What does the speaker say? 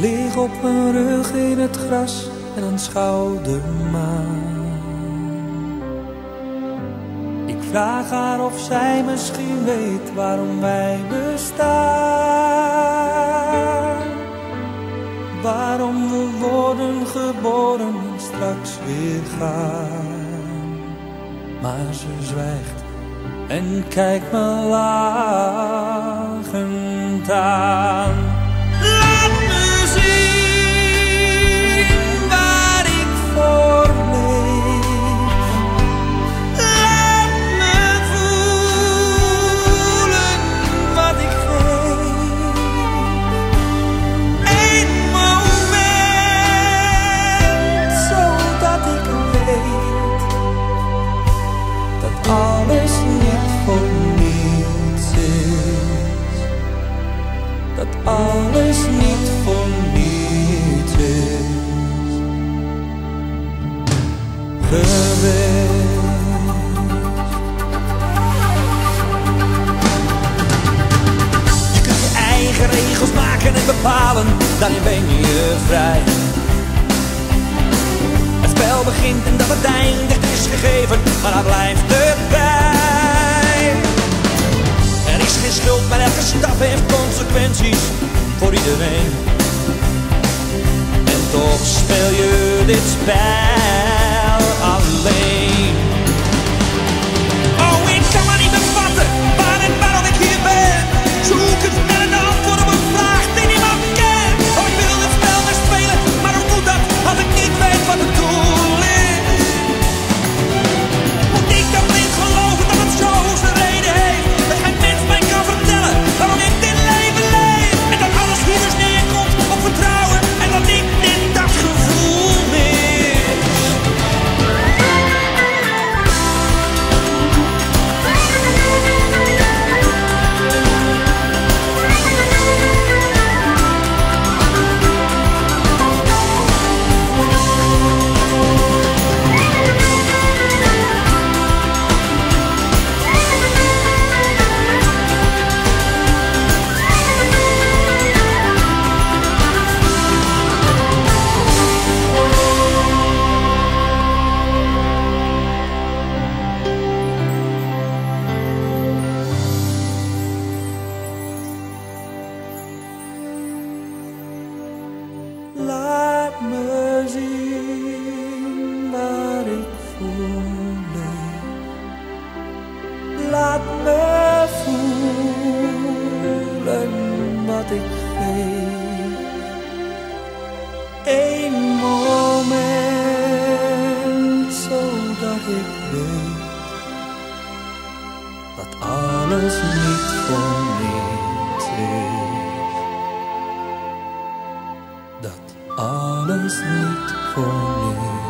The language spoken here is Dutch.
Lig op mijn rug in het gras en aanschouw de maan. Ik vraag haar of zij misschien weet waarom wij bestaan. Waarom we worden geboren en straks weer gaan. Maar ze zwijgt en kijkt me lachend aan. Je kunt je eigen regels maken en bepalen, daarin ben je vrij. Het spel begint en dat het eindigt is gegeven, maar daar blijft het bij. Er is geen schuld, maar elke stap heeft consequenties voor iedereen. En toch speel je dit spel wat ik geef. Eén moment, zodat ik weet dat alles niet voor niets is dat alles niet voor niets